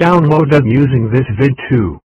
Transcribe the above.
download them using this vid too.